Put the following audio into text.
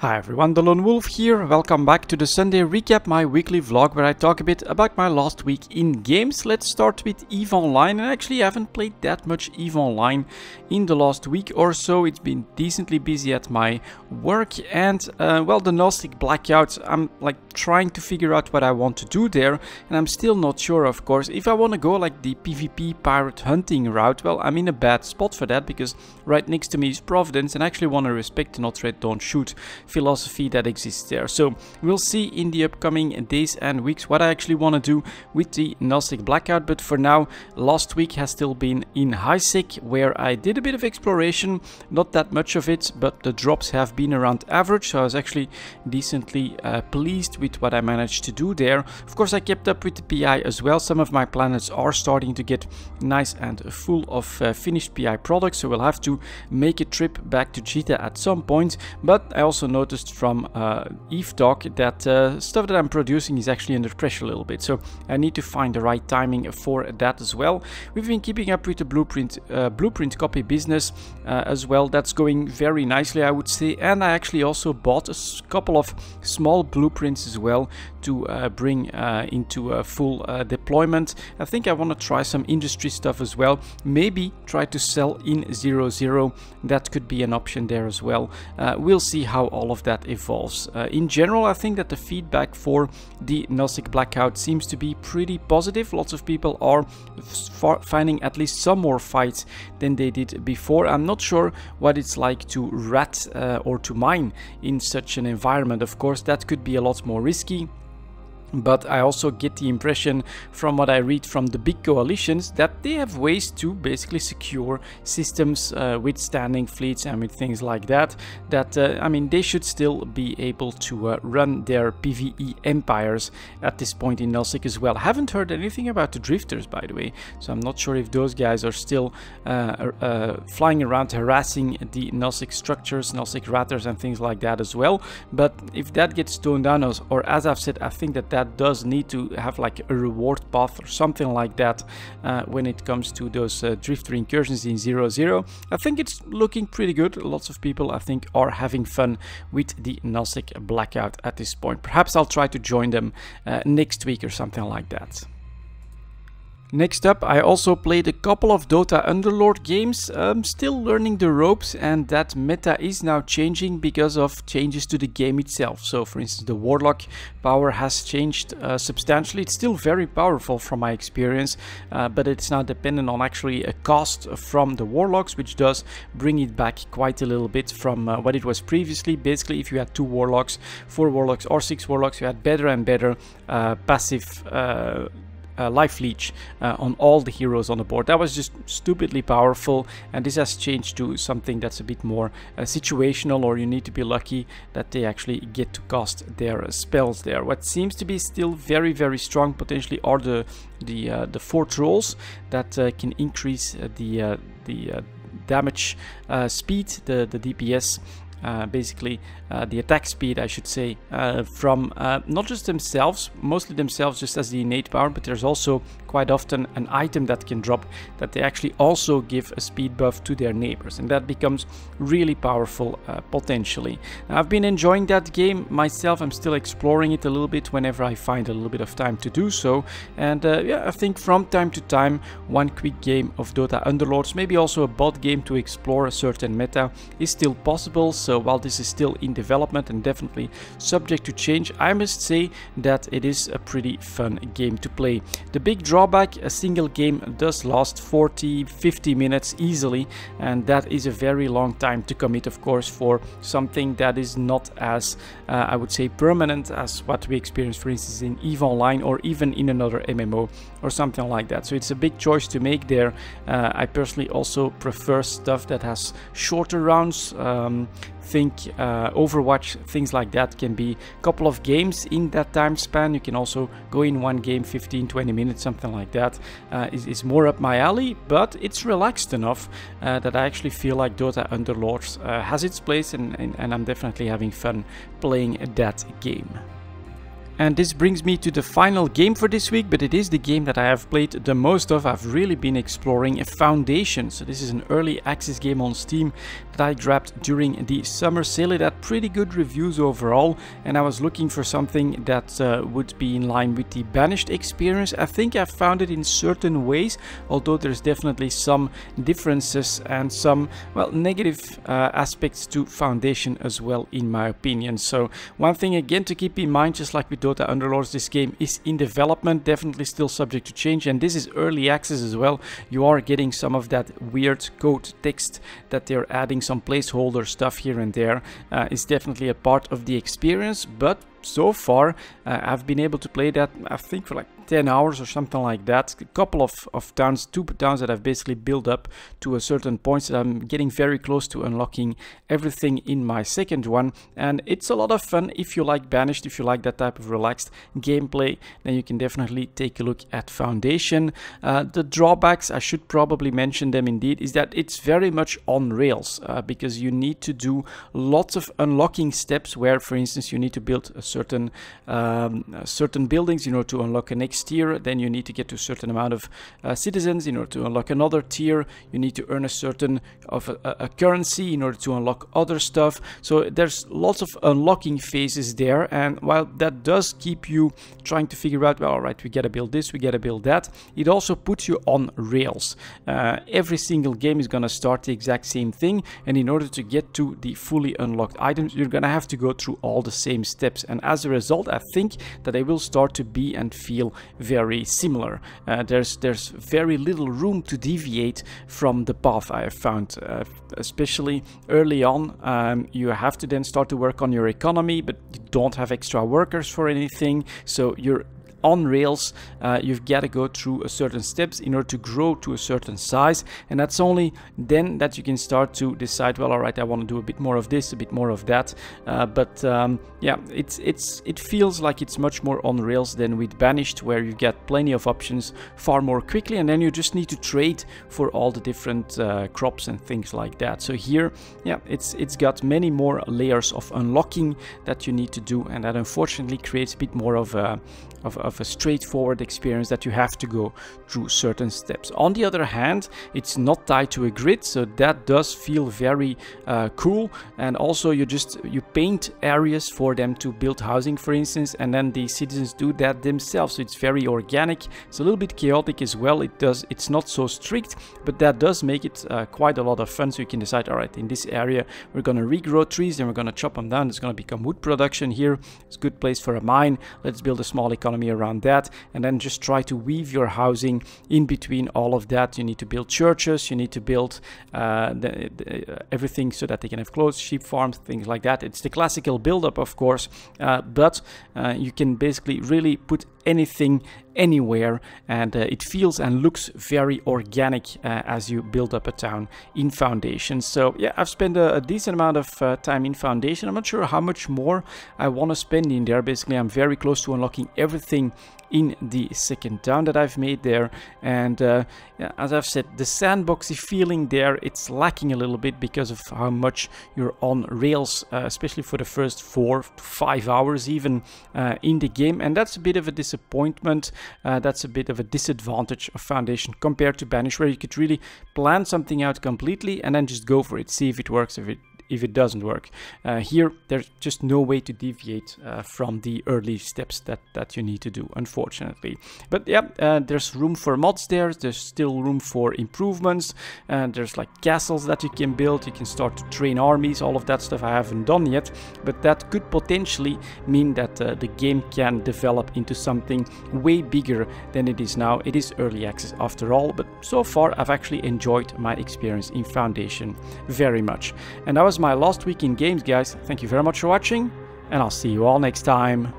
Hi everyone, the Lone Wolf here. Welcome back to the Sunday Recap, my weekly vlog where I talk a bit about my last week in games. Let's start with EVE Online. And actually I haven't played that much EVE Online in the last week or so. It's been decently busy at my work and uh, well, the Gnostic Blackout, I'm like trying to figure out what I want to do there. And I'm still not sure, of course. If I want to go like the PvP pirate hunting route, well, I'm in a bad spot for that because right next to me is Providence and I actually want to respect the not red, don't shoot philosophy that exists there. So we'll see in the upcoming days and weeks what I actually want to do with the Gnostic Blackout. But for now, last week has still been in Highsec where I did a bit of exploration, not that much of it, but the drops have been around average. So I was actually decently uh, pleased with what I managed to do there. Of course, I kept up with the PI as well. Some of my planets are starting to get nice and full of uh, finished PI products. So we'll have to make a trip back to Jita at some point. But I also noticed from uh, Eve Talk that uh, stuff that I'm producing is actually under pressure a little bit. So I need to find the right timing for that as well. We've been keeping up with the blueprint uh, blueprint copy business uh, as well. That's going very nicely, I would say. And I actually also bought a couple of small blueprints as well to uh, bring uh, into a full deployment. I think I want to try some industry stuff as well. Maybe try to sell in zero zero. That could be an option there as well. we'll see how all all of that evolves. Uh, in general, I think that the feedback for the Gnostic Blackout seems to be pretty positive. Lots of people are finding at least some more fights than they did before. I'm not sure what it's like to rat uh, or to mine in such an environment. Of course, that could be a lot more risky but I also get the impression from what I read from the big coalitions that they have ways to basically secure systems uh, with standing fleets and with things like that. That uh, I mean, they should still be able to uh, run their PVE empires at this point in Nullsec as well. I haven't heard anything about the drifters, by the way, so I'm not sure if those guys are still uh, uh, flying around harassing the Nullsec structures, Nullsec ratters, and things like that as well. But if that gets toned down, or as I've said, I think that that does need to have like a reward path or something like that uh, when it comes to those uh, drifter incursions in 0-0. I think it's looking pretty good. Lots of people I think are having fun with the Gnostic Blackout at this point. Perhaps I'll try to join them uh, next week or something like that. Next up, I also played a couple of Dota Underlord games, I'm still learning the ropes and that meta is now changing because of changes to the game itself. So for instance, the Warlock power has changed uh, substantially. It's still very powerful from my experience, uh, but it's now dependent on actually a cost from the Warlocks, which does bring it back quite a little bit from uh, what it was previously. Basically, if you had two Warlocks, four Warlocks or six Warlocks, you had better and better uh, passive uh, uh, life leech uh, on all the heroes on the board. That was just stupidly powerful and this has changed to something that's a bit more uh, situational or you need to be lucky that they actually get to cast their spells there. What seems to be still very very strong potentially are the the uh, the four trolls that uh, can increase uh, the the damage speed, the, the DPS uh, basically uh, the attack speed I should say uh, from uh, not just themselves mostly themselves just as the innate power but there's also quite often an item that can drop that they actually also give a speed buff to their neighbors and that becomes really powerful uh, potentially. Now, I've been enjoying that game myself. I'm still exploring it a little bit whenever I find a little bit of time to do so. And yeah I think from time to time one quick game of Dota Underlords maybe also a bot game to explore a certain meta is still possible. so while this is still in development and definitely subject to change, I must say that it is a pretty fun game to play. The big drawback, a single game does last 40-50 minutes easily and that is a very long time to commit of course for something that is not as uh, I would say permanent as what we experience for instance in EVE Online or even in another MMO or something like that. So it's a big choice to make there. Uh, I personally also prefer stuff that has shorter rounds. Um, think uh, Overwatch, things like that can be a couple of games in that time span. You can also go in one game 15, 20 minutes, something like that. Uh, is, more up my alley, but it's relaxed enough uh, that I actually feel like Dota Underlords uh, has its place and, and, and I'm definitely having fun playing that game. And this brings me to the final game for this week, but it is the game that I have played the most of. I've really been exploring a Foundation. So this is an early access game on Steam that I grabbed during the summer sale. It had pretty good reviews overall, and I was looking for something that uh, would be in line with the Banished experience. I think I found it in certain ways, although there's definitely some differences and some, well, negative uh, aspects to Foundation as well, in my opinion. So one thing again to keep in mind, just like with Dota Underlords, this game is in development, definitely still subject to change, and this is early access as well. You are getting some of that weird code text that they're adding, some placeholder stuff here and there, uh, is definitely a part of the experience, but so far uh, I've been able to play that I think for like 10 hours or something like that. A couple of, of towns, two towns that I've basically built up to a certain point that I'm getting very close to unlocking everything in my second one. And it's a lot of fun if you like Banished, if you like that type of relaxed gameplay, then you can definitely take a look at Foundation. Uh, the drawbacks, I should probably mention them indeed, is that it's very much on rails uh, because you need to do lots of unlocking steps where, for instance, you need to build a certain um, certain buildings in order to unlock a next tier. Then you need to get to a certain amount of uh, citizens in order to unlock another tier. You need to earn a certain of a, a, currency in order to unlock other stuff. So there's lots of unlocking phases there. And while that does keep you trying to figure out, well, all right, we gotta build this, we gotta build that. It also puts you on rails. Uh, every single game is gonna start the exact same thing. And in order to get to the fully unlocked items, you're gonna have to go through all the same steps. And as a result, I think that they will start to be and feel very similar. Uh, there's there's very little room to deviate from the path I have found, uh, especially early on. Um, you have to then start to work on your economy, but you don't have extra workers for anything, so you're on Rails, uh, you've got to go through a certain steps in order to grow to a certain size. And that's only then that you can start to decide, well, all right, I want to do a bit more of this, a bit more of that. Uh, but um, yeah, it's it's it feels like it's much more on Rails than with Banished, where you get plenty of options far more quickly, and then you just need to trade for all the different uh, crops and things like that. So here, yeah, it's it's got many more layers of unlocking that you need to do, and that unfortunately creates a bit more of a of, of a straightforward experience that you have to go through certain steps. On the other hand, it's not tied to a grid, so that does feel very uh, cool. And also, you just you paint areas for them to build housing, for instance, and then the citizens do that themselves. So it's very organic. It's a little bit chaotic as well. It does it's not so strict, but that does make it uh, quite a lot of fun. So you can decide, all right, in this area we're gonna regrow trees, and we're gonna chop them down. It's gonna become wood production here. It's a good place for a mine. Let's build a small economy economy around that and then just try to weave your housing in between all of that. You need to build churches you need to build uh, the, the, uh, everything so that they can have clothes sheep farms things like that. It's the classical build up of course uh, but uh, you can basically really put anything anywhere and uh, it feels and looks very organic uh, as you build up a town in foundation so yeah i've spent a, a decent amount of uh, time in foundation i'm not sure how much more i want to spend in there basically i'm very close to unlocking everything in the second town that I've made there. And uh, as I've said, the sandboxy feeling there, it's lacking a little bit because of how much you're on rails, uh, especially for the first four to five hours even uh, in the game. And that's a bit of a disappointment. Uh, that's a bit of a disadvantage of Foundation compared to Banish, where you could really plan something out completely and then just go for it, see if it works, if it if it doesn't work. Uh, here, there's just no way to deviate uh, from the early steps that, that you need to do, unfortunately. But yeah, uh, there's room for mods there, there's still room for improvements, and there's like castles that you can build, you can start to train armies, all of that stuff I haven't done yet, but that could potentially mean that uh, the game can develop into something way bigger than it is now. It is early access after all, but so far I've actually enjoyed my experience in Foundation very much. And that my last week in games, guys. Thank you very much for watching, and I'll see you all next time.